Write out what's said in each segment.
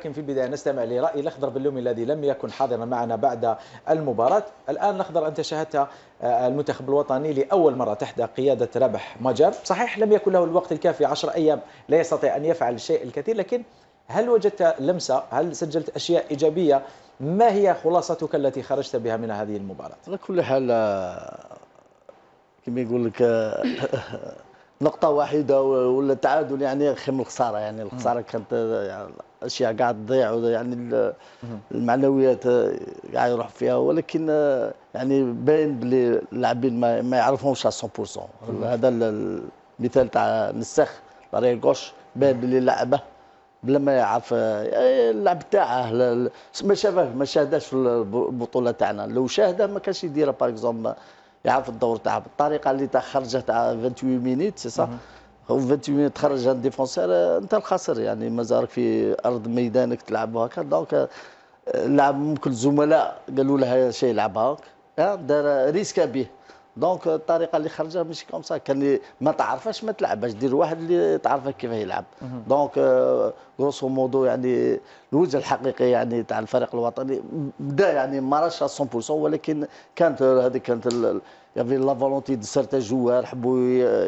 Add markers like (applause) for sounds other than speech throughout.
لكن في البداية نستمع لرأي الأخضر بلومي الذي لم يكن حاضرا معنا بعد المباراة. الآن الأخضر أنت شاهدت آه، المنتخب الوطني لأول مرة تحت قيادة ربح مجر صحيح لم يكن له الوقت الكافي عشر أيام لا يستطيع أن يفعل الشيء الكثير لكن هل وجدت لمسة؟ هل سجلت أشياء إيجابية؟ ما هي خلاصتك التي خرجت بها من هذه المباراة؟ على كل حال آه، كما يقول لك آه، (laughs) نقطة واحدة ولا تعادل يعني خير من الخسارة يعني الخسارة كانت يعني أشياء قاعد تضيع يعني المعنويات قاعد يروح فيها. ولكن يعني باين بلي اللاعبين ما, ما يعرفهمش على 100% هذا المثال تاع نسخ l'arrière gauche. باين بلي لعبه بلا ما يعرف اللعب تاعه ما شافه ما شاهداش في البطولة تاعنا. لو شاهده ما كانش يديرها par exemple يعرف الدور تاعه بالطريقة اللي تاع خرجت تاع 28 minutes سي صح 28 minutes تخرج un défenseur انت الخاسر يعني مازالك في أرض ميدانك تلعب هكا. donc اللاعب ممكن الزملاء قالوا له الشيء يلعب هكا دار ريسكا به donc الطريقة اللي خرجها ماشي comme ça كان اللي ما تعرفهاش ما تلعبهاش. دير واحد اللي تعرفه كيف يلعب. donc grosso modo يعني الوجه الحقيقي يعني تاع الفريق الوطني بدا يعني ما راش 100% ولكن كانت هذه كانت y avait la volonté de certains joueurs حبوا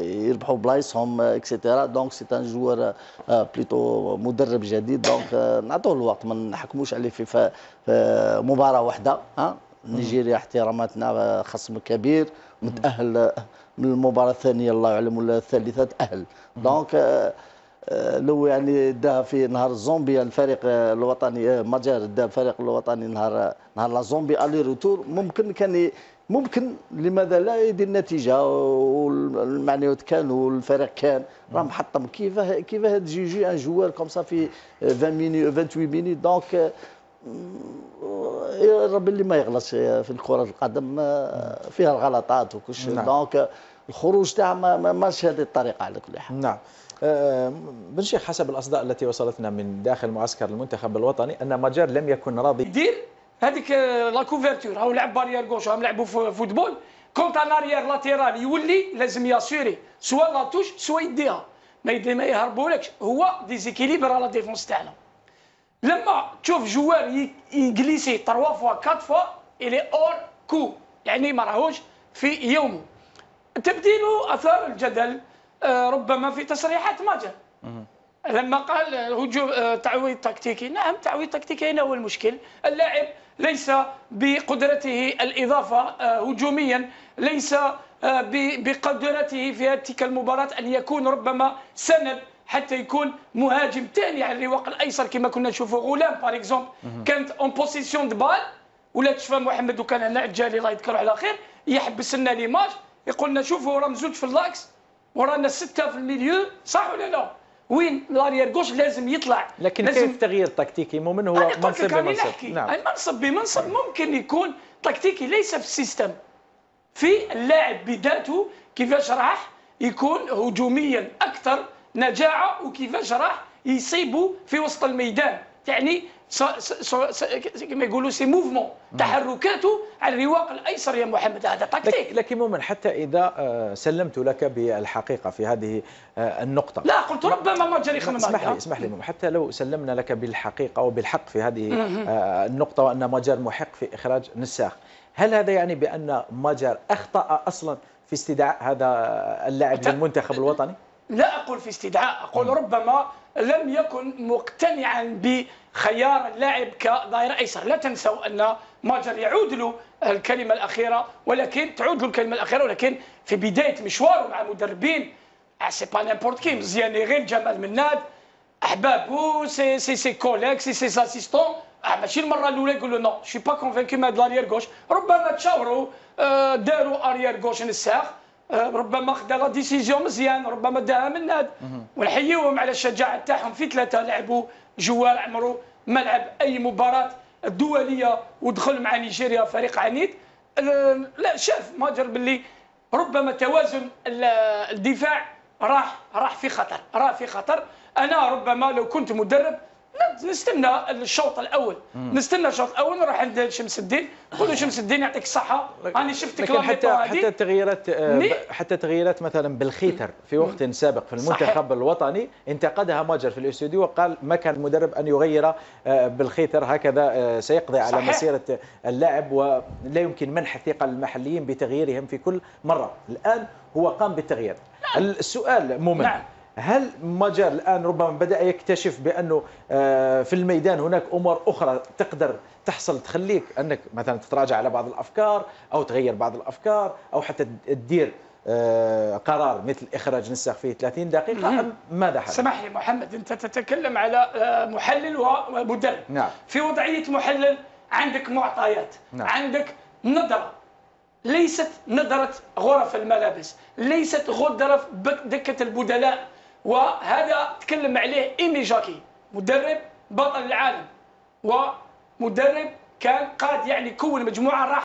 يربحوا بلايصهم et cetera donc c'est un joueur plutôt مدرب جديد donc نعطوه الوقت ما نحكموش عليه في مباراه واحدة ها نيجيريا احتراماتنا خصم كبير متاهل من المباراه الثانية الله اعلم ولا الثالثه تاهل donc لو يعني داها في نهار الزومبي الفريق الوطني آه، مجر دا الفريق الوطني نهار نهار لا زومبي aller-retour ممكن كان ممكن لماذا لا؟ يدير نتيجه والمعنويات كان والفريق كان. راه محطم كيف كيف تجي un joueur comme ça في 20 minutes 28 minutes donc ربي اللي ما يغلطش في الكرة القدم فيها الغلطات وكلش نعم. donc الخروج تاعها ما ماشي هذه الطريقة على كل حال. نعم. أه بن شيخ حسب الأصداء التي وصلتنا من داخل معسكر المنتخب الوطني أن مجر لم يكن راضي. دير هذيك لا كوفرتور راهو لعب بارير غوش راهم لعبوا فوتبول كونت ان اريير لاتيرال يولي لازم ياسوري سوا لا توش سوا يديها. ما يدي ما يهربولكش. هو ديزيكيليبر على ديفونس تاعنا. لما تشوف جوار يجليسي 3 فوا 4 فوا الي اور كو يعني ما راهوش في يومه. تبديله اثار الجدل آه، ربما في تصريحات ماجر لما قال هجوم آه، تعويض تكتيكي. نعم تعويض تكتيكي هنا هو المشكل. اللاعب ليس بقدرته الإضافة آه، هجوميا ليس بقدرته في تلك المباراة أن يكون ربما سند حتى يكون مهاجم ثاني على الرواق الأيسر كما كنا نشوفوا غلام par exemple كانت en possession de balle ولا تشفى محمد وكان هنا عجالي الله يذكره على خير يحبس لنا l'image. يقول لنا شوفوا راه مزوج في l'axe ورانا ستة في ال milieu صح ولا لا؟ وين l'arrière gauche لازم يطلع. لكن لازم كيف تغيير تكتيكي؟ مؤمن هو منصب بمنصب نعم. المنصب بمنصب ممكن يكون تكتيكي ليس في ال système. في اللاعب بذاته كيفاش راح يكون هجوميا أكثر نجاعة وكيفاش راح يصيبوا في وسط الميدان. يعني كما يقولوا ses mouvements. تحركاته على الرواق الأيسر يا محمد. هذا تكتيك. لكن مؤمن حتى إذا آه، سلمت لك بالحقيقة في هذه آه، النقطة. لا قلت ربما ما جري خمس اسمح لي اسمح لي حتى لو سلمنا لك بالحقيقة وبالحق في هذه آه، النقطة وأن ماجر محق في إخراج نساخ. هل هذا يعني بأن ماجر أخطأ أصلا في استدعاء هذا اللاعب للمنتخب الوطني؟ لا أقول في استدعاء أقول ربما لم يكن مقتنعا بخيار اللاعب كظاهر أيسر. لا تنسوا أن ماجر يعود له الكلمة الأخيرة ولكن تعود له الكلمة الأخيرة ولكن في بداية مشواره مع مدربين سي با نيمبورت كي مزياني غير جمال مناد احبابو سي سي سي كوليك سي سي اسيستون ماشي المره الاولى يقول له نو شي با كونفينكي هاد لاريير غوش ربما تشاوروا داروا اريير غوش نساخ ربما خدا لا ديسيزيون مزيان ربما داها من هذا ونحييهم على الشجاعة تاعهم. في ثلاثة لعبوا جوال عمرو ملعب أي مباراة دولية ودخل مع نيجيريا فريق عنيد. لا شاف ماجر باللي ربما توازن الدفاع راح راح في خطر راح في خطر. أنا ربما لو كنت مدرب نستنى الشوط الأول. نستنى الشوط الأول نروح عند شمس الدين. نقول له شمس الدين يعطيك الصحة. راني شفتك لكن حتى حتى التغييرات آه، حتى تغييرات مثلا بالخيتر. في وقت سابق في المنتخب صحيح. الوطني انتقدها ماجر في الاستوديو وقال ما كان المدرب أن يغير آه، بالخيتر. هكذا آه، سيقضي على صحيح. مسيرة اللاعب ولا يمكن منح الثقه للمحليين بتغييرهم في كل مرة. الآن هو قام بالتغيير. السؤال مؤمن نعم. هل ماجر الآن ربما بدأ يكتشف بانه آه، في الميدان هناك أمور أخرى تقدر تحصل تخليك أنك مثلا تتراجع على بعض الأفكار أو تغير بعض الأفكار أو حتى تدير آه، قرار مثل إخراج نسخ فيه 30 دقيقة أم ماذا حدث؟ سمح لي محمد أنت تتكلم على آه، محلل ومدرب نعم. في وضعية محلل عندك معطيات نعم. عندك نظره ليست نظرة غرف الملابس ليست غرف دكة البدلاء وهذا تكلم عليه إيمي جاكي مدرب بطل العالم. ومدرب كان قاد يعني كون مجموعة راح